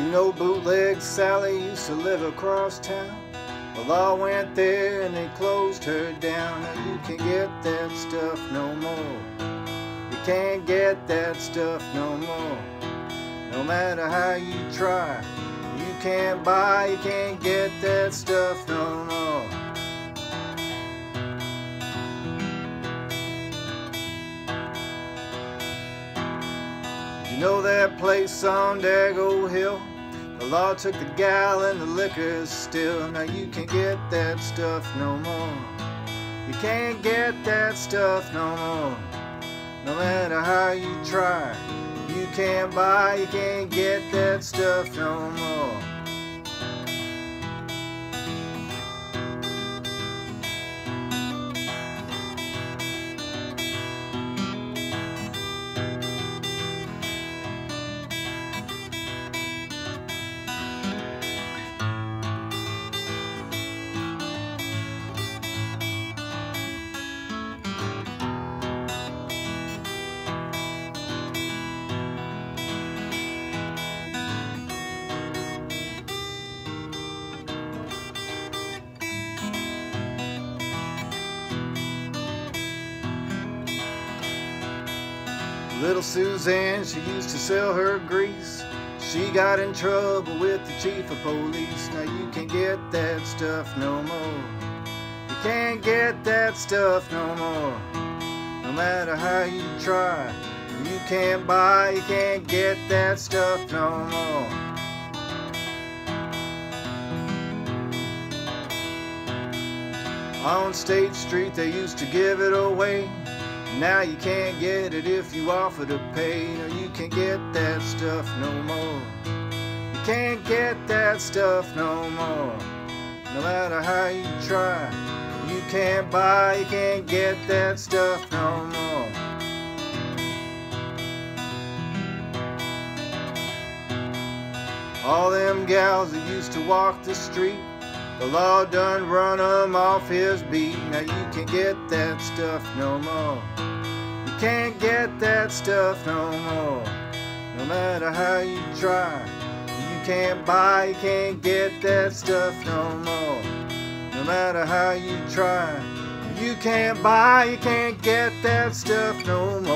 know bootleg Sally used to live across town? Well, I went there and they closed her down. Now you can't get that stuff no more. You can't get that stuff no more. No matter how you try, you can't buy, you can't get that stuff no more. Know that place on Dago Hill? The law took the gal and the liquor still. Now you can't get that stuff no more. You can't get that stuff no more. No matter how you try, you can't buy, you can't get that stuff no more. Little Suzanne, she used to sell her grease. She got in trouble with the chief of police. Now you can't get that stuff no more. You can't get that stuff no more. No matter how you try, you can't buy, you can't get that stuff no more. On State Street, they used to give it away. Now you can't get it if you offer to pay. No, you can't get that stuff no more. You can't get that stuff no more. No matter how you try, you can't buy, you can't get that stuff no more. All them gals that used to walk the street, the law done run 'em off his beat. Now you can't get that stuff no more. Can't get that stuff no more. No matter how you try, you can't buy, you can't get that stuff no more. No matter how you try, you can't buy, you can't get that stuff no more.